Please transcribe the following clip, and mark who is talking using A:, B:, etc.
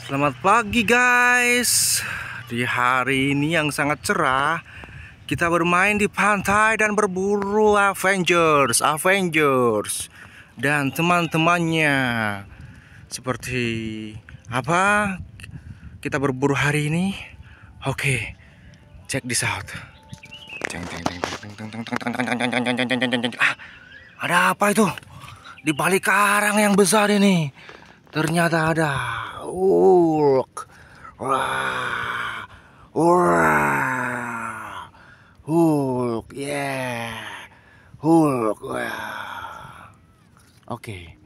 A: Selamat pagi guys Di hari ini yang sangat cerah Kita bermain di pantai dan berburu Avengers Avengers Dan teman-temannya Seperti apa kita berburu hari ini Oke Check this out Ah, ada apa itu? Di balik karang yang besar ini Ternyata ada Hulk. Rah, rah, Hulk, yeah. Hulk. yeah. Okay.